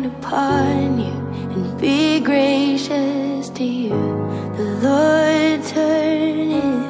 shine upon you and be gracious to you. The Lord turn his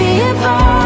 be a thousand